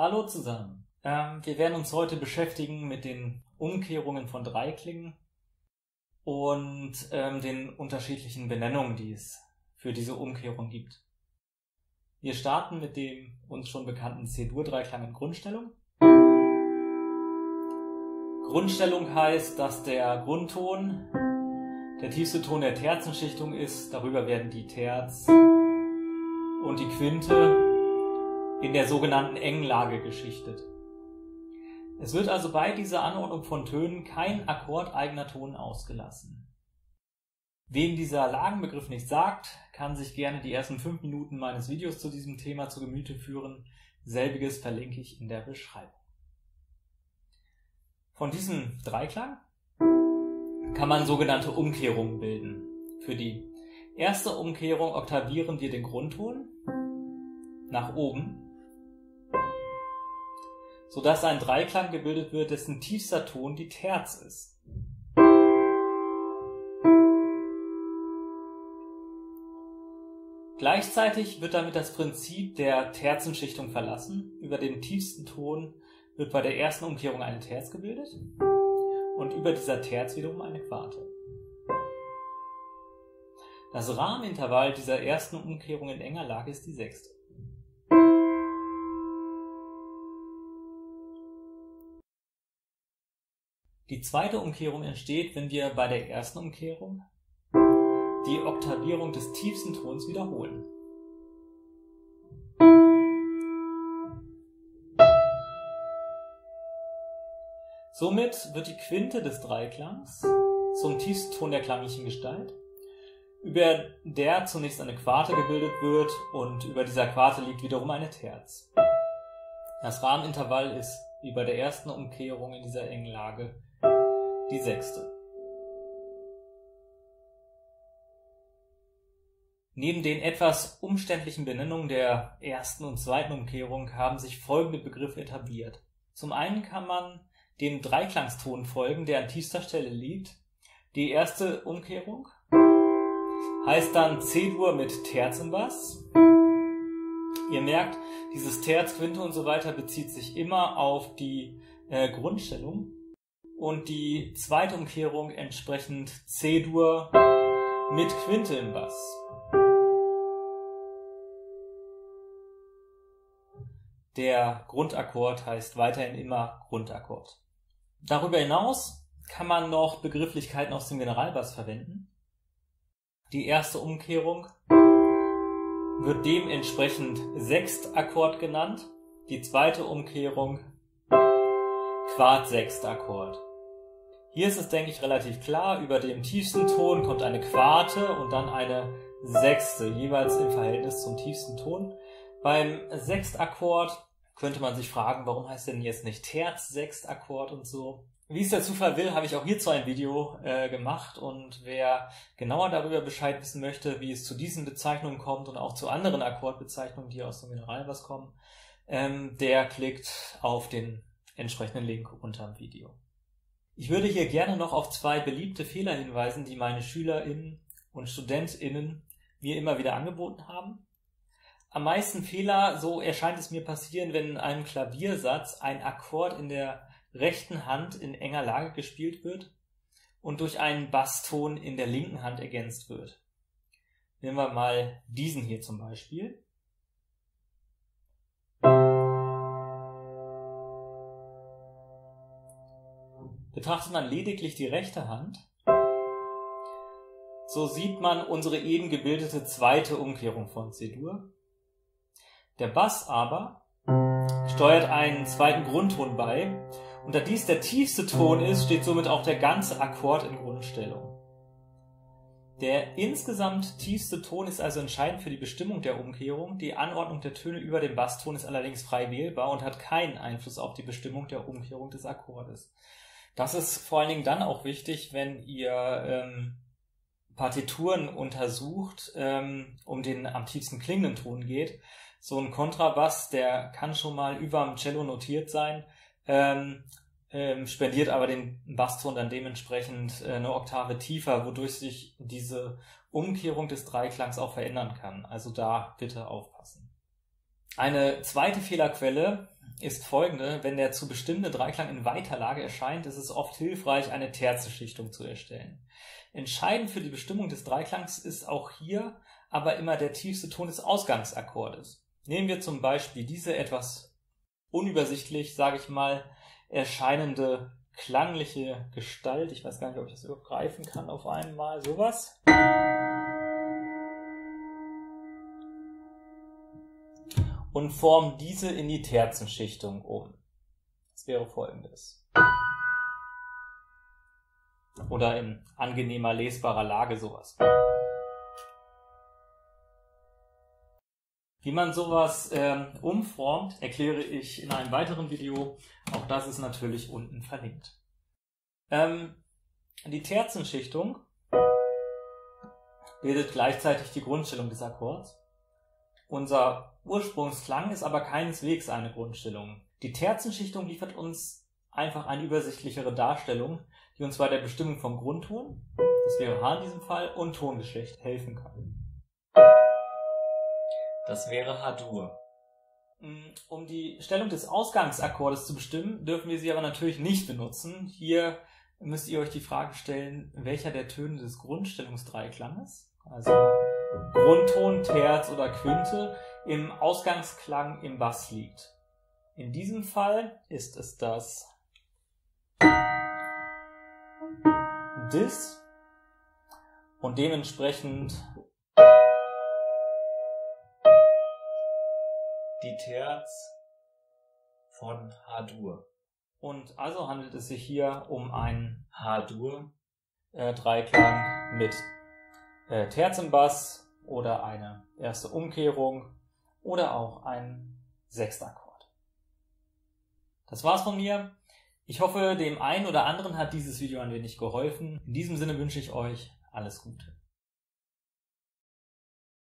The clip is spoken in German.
Hallo zusammen. Ähm, wir werden uns heute beschäftigen mit den Umkehrungen von Dreiklingen und ähm, den unterschiedlichen Benennungen, die es für diese Umkehrung gibt. Wir starten mit dem uns schon bekannten C-Dur-Dreiklang in Grundstellung. Grundstellung heißt, dass der Grundton der tiefste Ton der Terzenschichtung ist. Darüber werden die Terz und die Quinte in der sogenannten Englage geschichtet. Es wird also bei dieser Anordnung von Tönen kein akkordeigener Ton ausgelassen. Wem dieser Lagenbegriff nicht sagt, kann sich gerne die ersten fünf Minuten meines Videos zu diesem Thema zu Gemüte führen. Selbiges verlinke ich in der Beschreibung. Von diesem Dreiklang kann man sogenannte Umkehrungen bilden. Für die erste Umkehrung oktavieren wir den Grundton nach oben sodass ein Dreiklang gebildet wird, dessen tiefster Ton die Terz ist. Gleichzeitig wird damit das Prinzip der Terzenschichtung verlassen. Über dem tiefsten Ton wird bei der ersten Umkehrung eine Terz gebildet und über dieser Terz wiederum eine Quarte. Das Rahmenintervall dieser ersten Umkehrung in enger Lage ist die sechste. Die zweite Umkehrung entsteht, wenn wir bei der ersten Umkehrung die Oktavierung des tiefsten Tons wiederholen. Somit wird die Quinte des Dreiklangs zum tiefsten Ton der klanglichen Gestalt, über der zunächst eine Quarte gebildet wird und über dieser Quarte liegt wiederum eine Terz. Das Rahmenintervall ist wie bei der ersten Umkehrung in dieser engen Lage die sechste. Neben den etwas umständlichen Benennungen der ersten und zweiten Umkehrung haben sich folgende Begriffe etabliert. Zum einen kann man dem Dreiklangston folgen, der an tiefster Stelle liegt. Die erste Umkehrung heißt dann C-Dur mit Terz im Bass. Ihr merkt, dieses Terz, Quinte und so weiter bezieht sich immer auf die äh, Grundstellung und die zweite Umkehrung entsprechend C-Dur mit Quinte im Bass. Der Grundakkord heißt weiterhin immer Grundakkord. Darüber hinaus kann man noch Begrifflichkeiten aus dem Generalbass verwenden. Die erste Umkehrung wird dementsprechend Sechstakkord genannt, die zweite Umkehrung Quart-Sechstakkord. Hier ist es, denke ich, relativ klar. Über dem tiefsten Ton kommt eine Quarte und dann eine Sechste, jeweils im Verhältnis zum tiefsten Ton. Beim Sechstakkord könnte man sich fragen, warum heißt denn jetzt nicht Terz-Sechstakkord und so. Wie es der Zufall will, habe ich auch hierzu ein Video äh, gemacht und wer genauer darüber Bescheid wissen möchte, wie es zu diesen Bezeichnungen kommt und auch zu anderen Akkordbezeichnungen, die aus dem Mineralbass kommen, ähm, der klickt auf den entsprechenden Link unter dem Video. Ich würde hier gerne noch auf zwei beliebte Fehler hinweisen, die meine SchülerInnen und StudentInnen mir immer wieder angeboten haben. Am meisten Fehler, so erscheint es mir passieren, wenn in einem Klaviersatz ein Akkord in der rechten Hand in enger Lage gespielt wird und durch einen Basston in der linken Hand ergänzt wird. Nehmen wir mal diesen hier zum Beispiel. Betrachtet man lediglich die rechte Hand, so sieht man unsere eben gebildete zweite Umkehrung von C-Dur. Der Bass aber steuert einen zweiten Grundton bei, und da dies der tiefste Ton ist, steht somit auch der ganze Akkord in Grundstellung. Der insgesamt tiefste Ton ist also entscheidend für die Bestimmung der Umkehrung. Die Anordnung der Töne über dem Basston ist allerdings frei wählbar und hat keinen Einfluss auf die Bestimmung der Umkehrung des Akkordes. Das ist vor allen Dingen dann auch wichtig, wenn ihr ähm, Partituren untersucht, ähm, um den am tiefsten klingenden Ton geht. So ein Kontrabass, der kann schon mal über dem Cello notiert sein, ähm, ähm, spendiert aber den Basston dann dementsprechend äh, eine Oktave tiefer, wodurch sich diese Umkehrung des Dreiklangs auch verändern kann. Also da bitte aufpassen. Eine zweite Fehlerquelle ist folgende. Wenn der zu bestimmende Dreiklang in Weiterlage erscheint, ist es oft hilfreich, eine Terzenschichtung zu erstellen. Entscheidend für die Bestimmung des Dreiklangs ist auch hier aber immer der tiefste Ton des Ausgangsakkordes. Nehmen wir zum Beispiel diese etwas unübersichtlich, sage ich mal, erscheinende klangliche Gestalt. Ich weiß gar nicht, ob ich das überhaupt greifen kann auf einmal. Sowas. Und formen diese in die Terzenschichtung um. Das wäre folgendes. Oder in angenehmer lesbarer Lage sowas. Wie man sowas ähm, umformt, erkläre ich in einem weiteren Video. Auch das ist natürlich unten verlinkt. Ähm, die Terzenschichtung bildet gleichzeitig die Grundstellung des Akkords. Unser Ursprungsklang ist aber keineswegs eine Grundstellung. Die Terzenschichtung liefert uns einfach eine übersichtlichere Darstellung, die uns bei der Bestimmung vom Grundton, das wäre H in diesem Fall, und Tongeschlecht helfen kann. Das wäre H-Dur. Mm, um die Stellung des Ausgangsakkordes zu bestimmen, dürfen wir sie aber natürlich nicht benutzen. Hier müsst ihr euch die Frage stellen, welcher der Töne des Grundstellungsdreiklanges, also Grundton, Terz oder Quinte, im Ausgangsklang im Bass liegt. In diesem Fall ist es das Dis und dementsprechend die Terz von H-Dur. Und also handelt es sich hier um einen H-Dur-Dreiklang äh, mit äh, Terz im Bass oder eine erste Umkehrung oder auch ein Sechstakkord. Das war's von mir. Ich hoffe, dem einen oder anderen hat dieses Video ein wenig geholfen. In diesem Sinne wünsche ich euch alles Gute.